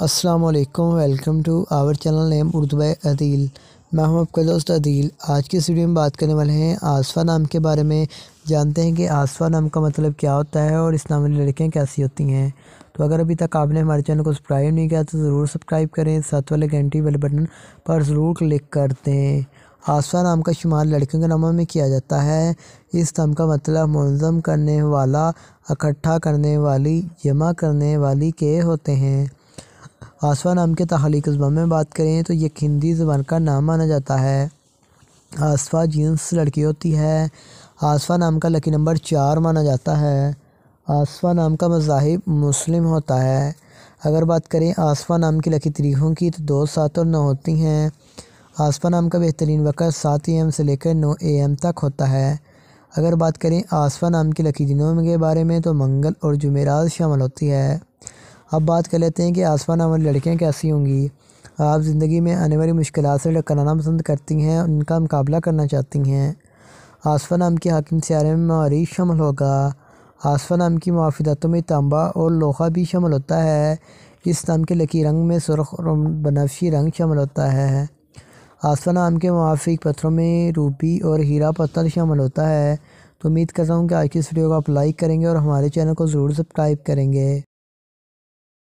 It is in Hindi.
अस्सलाम वालेकुम, welcome to our channel name Urdu Adeel. मैं हूँ आपका दोस्त अदील। आज की वीडियो में बात करने वाले हैं आसफ़ा नाम के बारे में। जानते हैं कि आसफ़ा नाम का मतलब क्या होता है और इस नाम वाली लड़कियाँ कैसी होती हैं। तो अगर अभी तक आपने हमारे चैनल को सब्सक्राइब नहीं किया तो ज़रूर सब्सक्राइब करें। साथ वाले घंटी वाले बटन पर ज़रूर क्लिक कर दें। आसफ़ा नाम का शुमार लड़कियों के नामों में किया जाता है। इस नाम का मतलब मुनज़म करने वाला, इकट्ठा करने वाली, जमा करने वाली के होते हैं। आसवा नाम के तहलीक ज़बान में बात करें तो ये हिंदी ज़बान का नाम माना जाता है। आसफा जींस लड़की होती है। आसफा नाम का लकी नंबर चार माना जाता है। आसफा नाम का मज़ाहिब मुस्लिम होता है। अगर बात करें आसफा नाम की लकी तरीक़ों की तो दो सात और नौ होती हैं। आसफा नाम का बेहतरीन वक़्त सात एम से लेकर नौ एम तक होता है। अगर बात करें आसफा नाम की लकी दिनों के बारे में तो मंगल और जुमेरात शामिल होती है। अब बात कर लेते हैं कि आसमान वाली लड़कियाँ कैसी होंगी। आप ज़िंदगी में आने वाली मुश्किल से कराना पसंद करती हैं, उनका मुकाबला करना चाहती हैं। आसफा नाम के हाकिम सियारे में मारी शामिल होगा। आसफा नाम की मुआफ़ातों में तांबा और लोहा भी शामिल होता है। इस नाम के लकी रंग में सुरख और बनफशी रंग शामिल होता है। आसफा नाम के मुआफ़ी पत्थरों में रूबी और हीरा पत्थर शामिल होता है। तो उम्मीद करता हूँ कि आज की इस वीडियो को आप लाइक करेंगे और हमारे चैनल को ज़रूर सब्सक्राइब करेंगे।